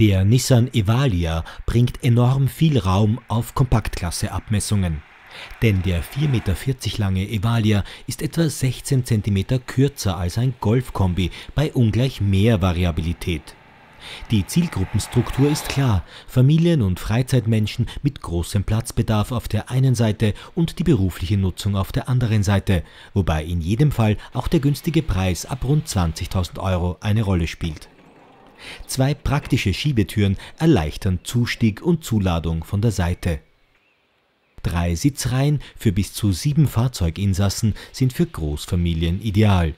Der Nissan Evalia bringt enorm viel Raum auf Kompaktklasse-Abmessungen. Denn der 4,40 Meter lange Evalia ist etwa 16 cm kürzer als ein Golf-Kombi bei ungleich mehr Variabilität. Die Zielgruppenstruktur ist klar: Familien und Freizeitmenschen mit großem Platzbedarf auf der einen Seite und die berufliche Nutzung auf der anderen Seite, wobei in jedem Fall auch der günstige Preis ab rund 20.000 Euro eine Rolle spielt. Zwei praktische Schiebetüren erleichtern Zustieg und Zuladung von der Seite. Drei Sitzreihen für bis zu sieben Fahrzeuginsassen sind für Großfamilien ideal.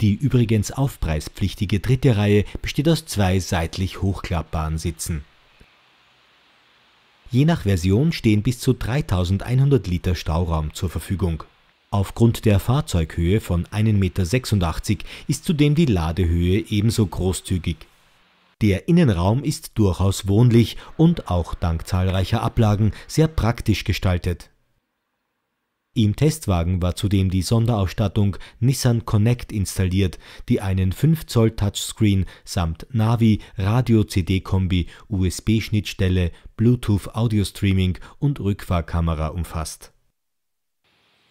Die übrigens aufpreispflichtige dritte Reihe besteht aus zwei seitlich hochklappbaren Sitzen. Je nach Version stehen bis zu 3100 Liter Stauraum zur Verfügung. Aufgrund der Fahrzeughöhe von 1,86 Meter ist zudem die Ladehöhe ebenso großzügig der Innenraum ist durchaus wohnlich und auch dank zahlreicher Ablagen sehr praktisch gestaltet. Im Testwagen war zudem die Sonderausstattung Nissan Connect installiert, die einen 5 Zoll Touchscreen samt Navi, Radio-CD-Kombi, USB-Schnittstelle, Bluetooth Audio-Streaming und Rückfahrkamera umfasst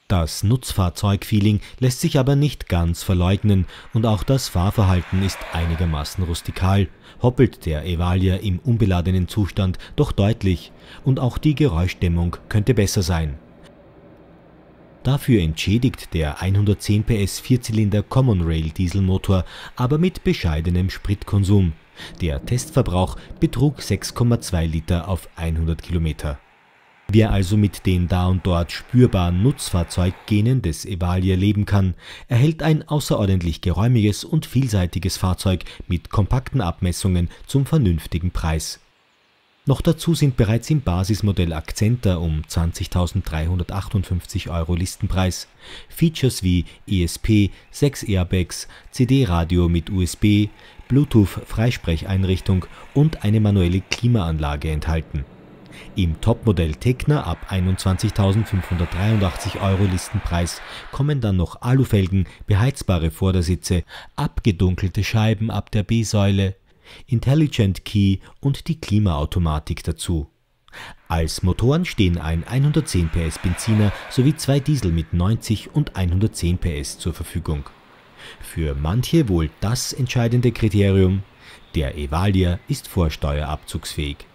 das Nutzfahrzeug-Feeling lässt sich aber nicht ganz verleugnen und auch das Fahrverhalten ist einigermaßen rustikal, hoppelt der Evalia im unbeladenen Zustand doch deutlich und auch die Geräuschdämmung könnte besser sein. Dafür entschädigt der 110 PS Vierzylinder Common Rail Dieselmotor aber mit bescheidenem Spritkonsum. Der Testverbrauch betrug 6,2 Liter auf 100 Kilometer. Wer also mit den da und dort spürbaren Nutzfahrzeuggenen des Evalia leben kann, erhält ein außerordentlich geräumiges und vielseitiges Fahrzeug mit kompakten Abmessungen zum vernünftigen Preis. Noch dazu sind bereits im Basismodell Accenta um 20.358 Euro Listenpreis Features wie ESP, 6 Airbags, CD-Radio mit USB, Bluetooth-Freisprecheinrichtung und eine manuelle Klimaanlage enthalten im Topmodell Tecna ab 21.583 Euro Listenpreis kommen dann noch Alufelgen, beheizbare Vordersitze, abgedunkelte Scheiben ab der B-Säule, Intelligent Key und die Klimaautomatik dazu. Als Motoren stehen ein 110 PS Benziner sowie zwei Diesel mit 90 und 110 PS zur Verfügung. Für manche wohl das entscheidende Kriterium, der Evalia ist vorsteuerabzugsfähig